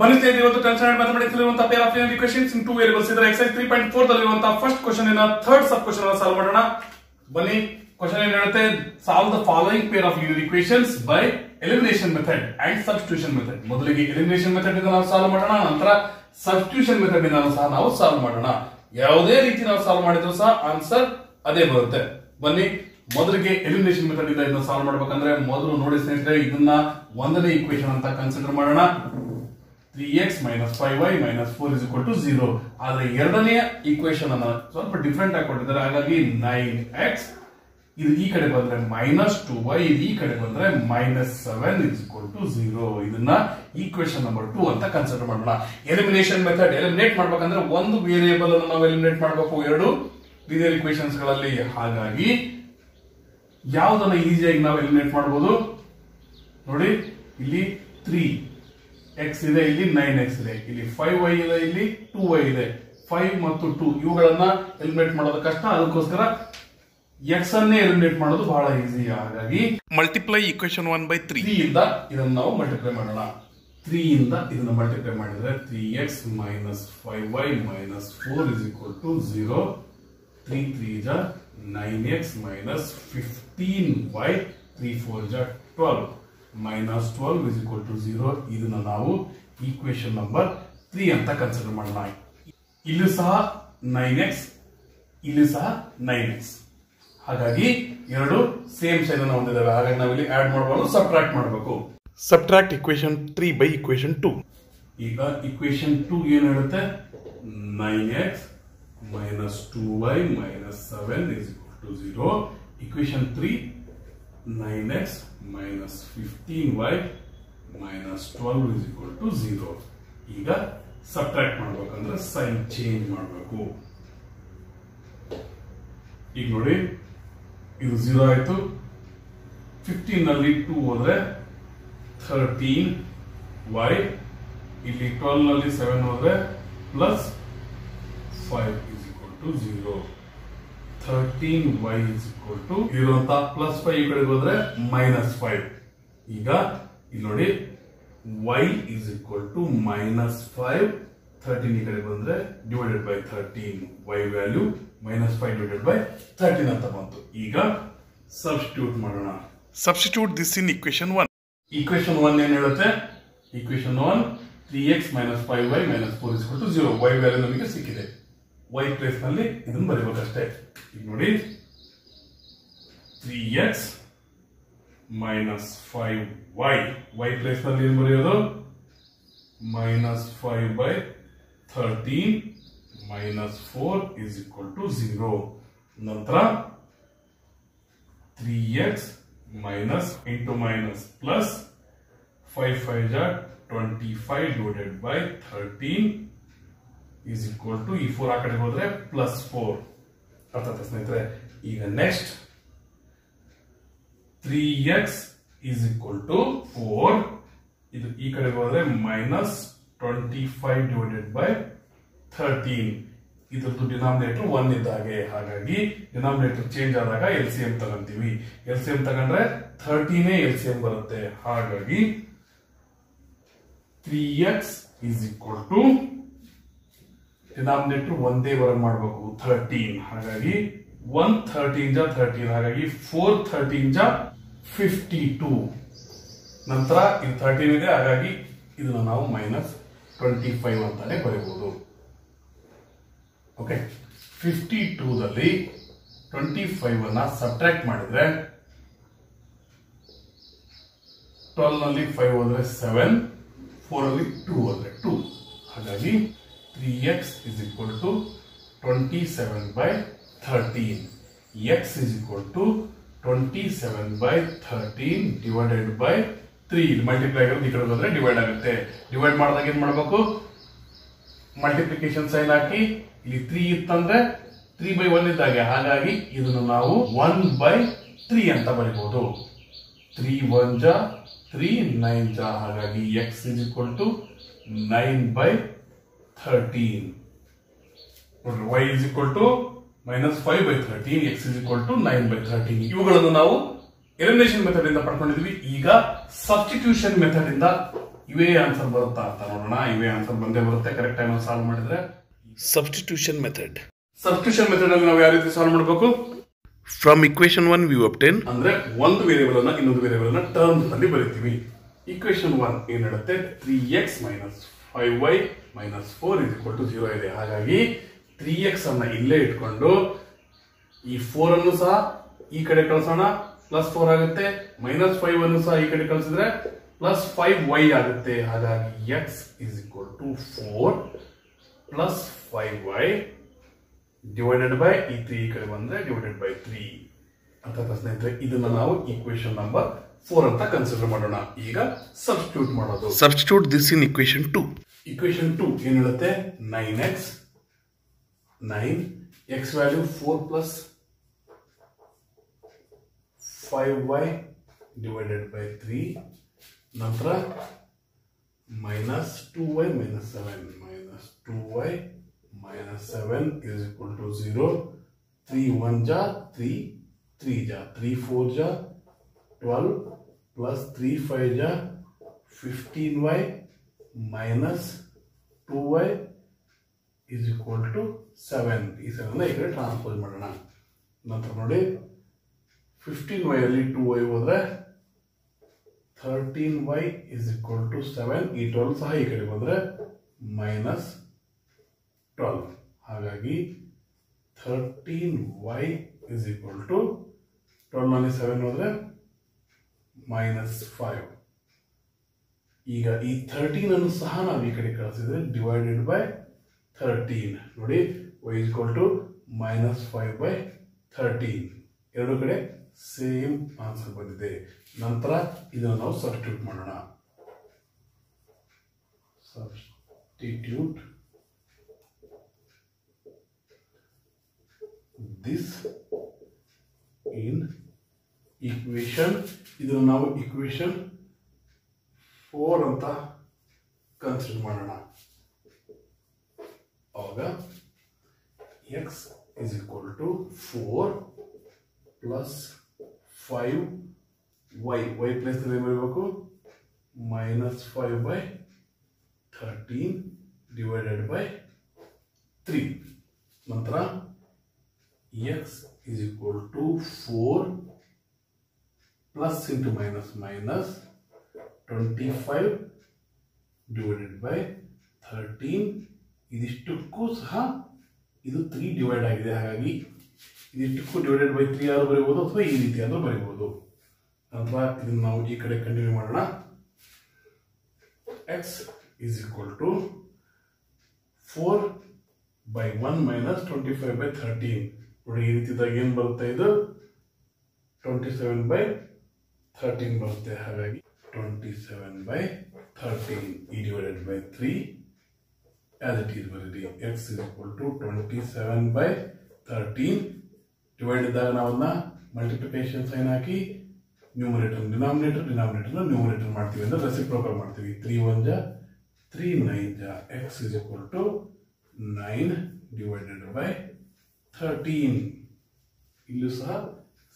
ಬನ್ನಿ ಒಂದು tension mathematics ಇರುವಂತಹ pair of linear equations in two variables ಇದರ exercise three point four first question in third sub question ಅನ್ನು solve ಮಾಡೋಣ. ಬನ್ನಿ. ಕ್ವಶನ್ ಏನ್ ಹೇಳುತ್ತೆ? Solve the following pair of linear equations by elimination method and substitution method ಮೊದಲಿಗೆ elimination method ಇಂದ ನಾವು solve ಮಾಡೋಣ, ನಂತರ ಸಬ್ಸ್ಟಿಟ್ಯೂಷನ್ ಮೆಥಡ್ ಇಂದ ಸಹ ನಾವು ಸಾಲ್ವ್ ಮಾಡೋಣ. ಯಾವುದೇ ರೀತಿ ನಾವು ಸಾಲ್ವ್ ಮಾಡಿದ್ರು ಸಹ ಆನ್ಸರ್ ಅದೇ ಬರುತ್ತೆ. ಬನ್ನಿ. ಮೊದಲಿಗೆ ಎಲಿಮಿನೇಷನ್ ಮೆಥಡ್ ಇಂದ ಸಾಲ್ವ್ ಮಾಡ್ಬೇಕಂದ್ರೆ ಮೊದಲು ನೋಡಿ ಸ್ನೇಹಿತರೆ, ಇದನ್ನ ಒಂದನೇ ಇಕ್ವೇಶನ್ ಅಂತ ಕನ್ಸಿಡರ್ ಮಾಡೋಣ. Three x minus five y minus four is equal to zero ಆದ್ರೆ ಎರಡನೆಯ ಈಕ್ವೇಶನ್ ಅನ್ನ ಸ್ವಲ್ಪ ಡಿಫ್ರೆಂಟ್ ಆಗಿ ಕೊಟ್ಟಿದ್ದಾರೆ. ಹಾಗಾಗಿ ನೈನ್ ಎಕ್ಸ್ ಇದು ಈ ಕಡೆ ಬಂದ್ರೆ ಮೈನಸ್ ಟು ವೈ ಇದು ಈ ಕಡೆ ಬಂದ್ರೆ minus seven is equal to zero ಇದನ್ನ ಈಕ್ವೇಶನ್ ನಂಬರ್ ಟೂ ಅಂತ ಕನ್ಸಿಡರ್ ಮಾಡೋಣ. ಎಲಿಮಿನೇಷನ್ ಮೆಥಡ್ ಎಲಿಮಿನೇಟ್ ಮಾಡ್ಬೇಕಂದ್ರೆ ಒಂದು ವೇರಿಯೇಬಲ್ ಅನ್ನು ನಾವು ಎಲಿಮಿನೇಟ್ ಮಾಡಬೇಕು. ಎರಡು ಲೀನಿಯರ್ ಇಕ್ವೇಶನ್ಸ್ಗಳಲ್ಲಿ. ಹಾಗಾಗಿ ಯಾವುದನ್ನ ಈಸಿಯಾಗಿ ನಾವು ಎಲಿಮಿನೇಟ್ ಮಾಡಬಹುದು ನೋಡಿ, ಇಲ್ಲಿ ತ್ರೀ ಎಕ್ಸ್ ಇದೆ ಇಲ್ಲಿ ನೈನ್ ಎಕ್ಸ್ ಇದೆ. ಇಲ್ಲಿ ಫೈವ್ ವೈ ಇದೆ ಇಲ್ಲಿ ಟೂ ವೈ ಇದೆ. ಫೈವ್ ಮತ್ತು ಟೂ ಇವುಗಳನ್ನ ಎಲಿಮಿನೇಟ್ ಮಾಡೋದು ಕಷ್ಟ. ಅದಕ್ಕೋಸ್ಕರ ಎಕ್ಸ್ ಅನ್ನೇ ಎಲಿಮಿನೇಟ್ ಮಾಡೋದು ಬಹಳ ಈಸಿ ಹಾಗಾಗಿ equation 1 by 3 ತ್ರೀ ಇಂದ ಇದನ್ನ ನಾವು ಮಲ್ಟಿಪ್ಲೈ ಮಾಡೋಣ. ತ್ರೀ ಇಂದ ಇದನ್ನ ಮಲ್ಟಿಪ್ಲೈ ಮಾಡಿದ್ರೆ three x minus five y minus four is equal to zero three three ಜ nine x minus fifteen y three four ಜ twelve minus twelve is equal to zero ಇದನ್ನ ನಾವು ಈಕ್ವೇಶನ್ ನಂಬರ್ ತ್ರೀ ಅಂತ consider ಮಾಡೋಣ. ಇಲ್ಲಿ ಸಹ nine X ಇಲ್ಲಿ ಸಹ ನೈನ್ ಎಕ್ಸ್ ಹಾಗಾಗಿ ಎರಡು ಸೇಮ್ ಸೈನ್ ಅನ್ನು ಹೊಂದಿದ್ದಾವೆ. ಹಾಗಾಗಿ ಇಲ್ಲಿ ಆಡ್ ಮಾಡಬಾರ್ದು ಸಬ್ಟ್ರಾಕ್ಟ್ ಮಾಡಬೇಕು. Subtract equation three by equation two ಈಗ ಇಕ್ವೇಶನ್ ಟೂ ಏನು ಹೇಳುತ್ತೆ? Nine x minus two y minus seven is to zero equation three 9x minus 15y minus 12 is equal to 0 ಈಗ subtract ಮಾಡಬೇಕಂದ್ರೆ ಸೈನ್ ಚೇಂಜ್ ಮಾಡಬೇಕು. ಈಗ ನೋಡಿ, ಇದು 0 ಆಯ್ತು. 15 ನಲ್ಲಿ 2 ಹೋದ್ರೆ 13 y, ಇಲ್ಲಿ 12 ನಲ್ಲಿ 7 ಹೋದ್ರೆ plus 5 is equal to 0 thirteen y is equal to ಇರುವಂತ ಪ್ಲಸ್ ಫೈವ್ ಈ ಕಡೆಗೆ ಹೋದ್ರೆ ಮೈನಸ್ ಫೈವ್ ಈಗ ಇಲ್ಲಿ ನೋಡಿ y is equal to minus five thirteen ಈ ಕಡೆ ಬಂದ್ರೆ divided by thirteen y value minus five divided by thirteen ಅಂತ ಬಂತು. ಈಗ ಸಬ್ಸ್ಟಿಟ್ಯೂಟ್ ಮಾಡೋಣ. Substitute this in equation one equation one ಏನ್ ಹೇಳುತ್ತೆ? Equation one three x minus five y minus four is to zero y value ನಮಗೆ ಸಿಕ್ಕಿದೆ. Y ಪ್ಲೇಸ್ನಲ್ಲಿ ಇದನ್ನು ಬರೀಬೇಕಷ್ಟೇ. ಈಗ ನೋಡಿ. Three x minus five y y ಪ್ಲೇಸ್ನಲ್ಲಿ ಏನ್ ಬರೆಯೋದು? Minus five by thirteen minus four is equal to zero ನಂತರ three x minus into minus plus five five ಜಾ twenty five divided by thirteen is equal to ಈ four ಆ ಕಡೆ ಹೋದ್ರೆ plus four ಅರ್ಥ ಸ್ನೇಹಿತರೆ, ಈಗ next three x is equal to four ಇದು ಈ ಕಡೆ ಹೋದ್ರೆ minus twenty five divided by thirteen ಇದ್ರದ್ದು ಡಿನಾಮಿನೇಟರ್ ಒನ್ ಇದ್ದಾಗೆ ಹಾಗಾಗಿ ಡಿನಾಮಿನೇಟರ್ ಚೇಂಜ್ ಆದಾಗ ಎಲ್ ಸಿ ಎಂ ತಗೊಂತೀವಿ. ಎಲ್ ಸಿ ಎಂ ತಗೊಂಡ್ರೆ ಥರ್ಟೀನೇ ಎಲ್ ಸಿ ಎಂ ಬರುತ್ತೆ. ಹಾಗಾಗಿ three x is equal to denominator ಒಂದೇ ವರ್ಕ್ ಮಾಡಬೇಕು ಥರ್ಟೀನ್ ಹಾಗಾಗಿ ಒನ್ ಥರ್ಟೀನ್ ಜಾ ಥರ್ಟೀನ್ ಹಾಗಾಗಿ ಫೋರ್ ಥರ್ಟೀನ್ ಜಾ ಫಿಫ್ಟಿ ಟೂ ನಂತರ ಇದು ಥರ್ಟೀನ್ ಇದೆ, ಹಾಗಾಗಿ ಇದನ್ನ ನಾವು ಮೈನಸ್ ಟ್ವೆಂಟಿ ಫೈವ್ ಅಂತಾನೆ ಬರೀಬಹುದು ಓಕೆ ಫಿಫ್ಟಿ ಟೂದಲ್ಲಿ ಟ್ವೆಂಟಿ ಫೈವ್ ಅನ್ನ ಸಬ್ಟ್ರಾಕ್ಟ್ ಮಾಡಿದ್ರೆ ಟ್ವೆಲ್ನಲ್ಲಿ ಫೈವ್ ಹೋದ್ರೆ ಸೆವೆನ್ ಫೋರ್ ಅಲ್ಲಿ ಟೂ ಹೋದ್ರೆ ಟೂ ಹಾಗಾಗಿ three x is equal to twenty seven by thirteen x is equal to twenty seven by thirteen divided by three multiply ಆಗಿರೋದು ಈ ಕಡೆ ಡಿವೈಡ್ ಆಗುತ್ತೆ. ಡಿವೈಡ್ ಮಾಡಿದಾಗ ಏನು ಮಾಡಬೇಕು? ಮಲ್ಟಿಪ್ಲಿಕೇಶನ್ ಸೈನ್ ಹಾಕಿ ಇಲ್ಲಿ ತ್ರೀ ಇತ್ತಂದ್ರೆ ತ್ರೀ ಬೈ ಒನ್ ಇದ್ದಾಗೆ. ಹಾಗಾಗಿ ಇದನ್ನು ನಾವು ಒನ್ ಬೈ ತ್ರೀ ಅಂತ ಬರೀಬಹುದು ತ್ರೀ ಒನ್ ಜಾ ತ್ರೀ ನೈನ್ ಜಾ. ಹಾಗಾಗಿ x is equal nine by thirteen ನೋಡ್ರಿ y is equal to minus five by thirteen x is equal to nine by thirteen ಇವುಗಳನ್ನು ನಾವು ಎಲಿಮಿನೇಷನ್ ಮೆಥಡ್ ಇಂದ ಪಡ್ಕೊಂಡಿದ್ವಿ. ಈಗ ಸಬ್ಸ್ಟಿಟ್ಯೂಷನ್ ಮೆಥಡ್ ಇಂದ ಇವೇ ಆನ್ಸರ್ ಬರುತ್ತಾ ಅಂತ ನೋಡೋಣ. ಇವೇ ಆನ್ಸರ್ ಬಂದೇ ಬರುತ್ತೆ. ಕರೆಕ್ಟ್ ಟೈಮ್ ಸಾಲ್ವ್ ಮಾಡಿದ್ರೆ. ಸಬ್ಸ್ಟಿಟ್ಯೂಷನ್ ಮೆಥಡ್ ಸಬ್ಸ್ಟಿಟ್ಯೂಷನ್ ಮೆಥಡ್ ಅಲ್ಲಿ ನಾವು ಯಾವ ರೀತಿ ಸಾಲ್ವ್ ಮಾಡಬೇಕು? From equation 1 we obtain. ಅಂದ್ರೆ ಒಂದು ವೇರಿಯಬಲ್ ಅನ್ನ ಇನ್ನೊಂದು ವೇರಿಯಬಲ್ ಅನ್ನ ಟರ್ಮ್ಸ್ ಅಲ್ಲಿ ಬರೀತೀವಿ. ಇಕ್ವೇಶನ್ ಒನ್ ಏನ್ ಹೇಳುತ್ತೆ? Three x minus five y minus four is equal to zero ಇದೆ. ಹಾಗಾಗಿ ತ್ರೀ ಎಕ್ಸ್ ಅನ್ನ ಇಲ್ಲೇ ಇಟ್ಕೊಂಡು ಈ ಫೋರ್ ಅನ್ನು ಸಹ ಈ ಕಡೆ ಕಳಿಸೋಣ. ಪ್ಲಸ್ ಫೋರ್ ಆಗುತ್ತೆ. ಮೈನಸ್ ಫೈವ್ ಅನ್ನು ಸಹ ಈ ಕಡೆ ಕಳಿಸಿದ್ರೆ ಪ್ಲಸ್ ಫೈವ್ ವೈ ಆಗುತ್ತೆ. ಹಾಗಾಗಿ x is equal to four plus five y divided by ಈ ತ್ರೀ ಈ ಕಡೆ ಬಂದ್ರೆ ಡಿವೈಡೆಡ್ ಬೈ ತ್ರೀ ಅಂತ ಸ್ನೇಹಿತರೆ? ಇದನ್ನ ನಾವು ಈಕ್ವೇಶನ್ ನಂಬರ್ ಫೋರ್ ಅಂತ ಕನ್ಸಿಡರ್ ಮಾಡೋಣ. ಈಗ ಸಬ್ಸ್ಟಿಟ್ಯೂಟ್ ಮಾಡೋದು. Substitute this in equation two equation two ಏನ್ ಹೇಳುತ್ತೆ? Nine x nine x value four plus five y divided by three ನಂತರ minus two y minus seven minus two y minus seven is equal to zero three one ಜಾ three three ಜಾ three four ಜಾ twelve plus three five ಜಾ fifteen y minus two y is equal to seven ಈ seven ಈ ಕಡೆ transpose ಮಾಡೋಣ. ನಂತರ ನೋಡಿ ಫಿಫ್ಟೀನ್ ವೈ ಅಲ್ಲಿ ಟೂ ವೈ ಹೋದ್ರೆ thirteen y is equal to seven ಈ ಟ್ವೆಲ್ ಸಹ ಈ ಕಡೆ ಬಂದ್ರೆ ಮೈನಸ್ ಟ್ವೆಲ್ವ್ ಹಾಗಾಗಿ thirteen y is equal to twelve seven minus five ಈಗ ಈ ಥರ್ಟೀನ್ ಅನ್ನು ಸಹ ನಾವು ಈ ಕಡೆ ಕಳಿಸಿದ್ರೆ ಡಿವೈಡೆಡ್ ಬೈ ಥರ್ಟೀನ್ ನೋಡಿ y equal to minus five by thirteen ಎರಡು ಕಡೆ ಸೇಮ್ ಆನ್ಸರ್ ಬಂದಿದೆ. ನಂತರ ಇದನ್ನು ನಾವು ಸಬ್ಸ್ಟಿಟ್ಯೂಟ್ ಮಾಡೋಣ. ಸಬ್ಸ್ಟಿಟ್ಯೂಟ್ ದಿಸ್ ಇನ್ ಈಕ್ವೇಶನ್ ಇದನ್ನು ನಾವು ಈಕ್ವೇಶನ್ ಫೋರ್ ಅಂತ ಕನ್ಸಿಡರ್ ಮಾಡೋಣ. ಅವಾಗ x is equal to four plus five y y plus ಏನು ಬರಬೇಕು minus five by thirteen divided by three ನಂತರ x is equal to four into minus minus twenty five divided by thirteen ಇದಿಷ್ಟಕ್ಕೂ ಸಹ ಇದು three divide ಆಗಿದೆ. ಹಾಗಾಗಿ ಇದಿಷ್ಟಕ್ಕೂ divided by three ಆದ್ರೂ ಬರಿಬೋದು ಅಥವಾ ಈ ರೀತಿ ಆದ್ರೂ ಬರೀಬೋದು. ಅಥವಾ ಇದನ್ನು ನಾವು ಈ ಕಡೆ ಕಂಟಿನ್ಯೂ ಮಾಡೋಣ. X is equal to four by one minus twenty five by thirteen ನೋಡಿ ಈ ರೀತಿದಾಗ ಏನು ಬರುತ್ತೆ ಇದು? ಟ್ವೆಂಟಿ ಸೆವೆನ್ ಬೈ ಥರ್ಟೀನ್ ಬರುತ್ತೆ ಹಾಗಾಗಿ ಟ್ವೆಂಟಿ ಸೆವೆನ್ ಬೈ ಥರ್ಟೀನ್ ಈ divided by three as it is ಬರೀರಿ x is equal to twenty seven by thirteen divide ಇದ್ದಾಗ ನಾವನ್ನ ಮಲ್ಟಿಪ್ಲಿಕೇಶನ್ ಸೈನ್ ಹಾಕಿ ನ್ಯೂಮರೇಟರ್ ಡಿನಾಮಿನೇಟರ್ ಡಿನಾಮಿನೇಟರ್ನ ನ್ಯೂಮರೇಟರ್ ಮಾಡ್ತೀವಿ ಅಂದ್ರೆ ರೆಸಿಪ್ರೋಕಲ್ ಮಾಡ್ತೀವಿ. ತ್ರೀ ಒನ್ ಜ ತ್ರೀ ನೈನ್ ಜ x is equal to nine divided by thirteen ಇಲ್ಲೂ ಸಹ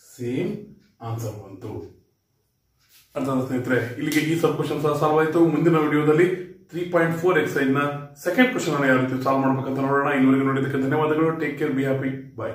ಸೇಮ್ ಆನ್ಸರ್ ಬಂತು. ಆಯ್ತಾ ಸ್ನೇಹಿತರೆ, ಇಲ್ಲಿಗೆ ಈ ಸಬ್ ಕ್ವಶನ್ ಸಹ ಸಾಲ್ವ್ ಆಯಿತು. ಮುಂದಿನ ವಿಡಿಯೋದಲ್ಲಿ ತ್ರೀ ಪಾಯಿಂಟ್ ಫೋರ್ ಎಕ್ಸೈಸ್ನ ಸೆಕೆಂಡ್ ಕ್ವಶನ್ ಯಾವ ರೀತಿ ಸಾಲ್ವ್ ಮಾಡಬೇಕಂತ ನೋಡೋಣ. ಇಲ್ಲಿವರೆಗೆ ನೋಡಿದ್ದಕ್ಕೆ ಧನ್ಯವಾದಗಳು. Take care be happy bye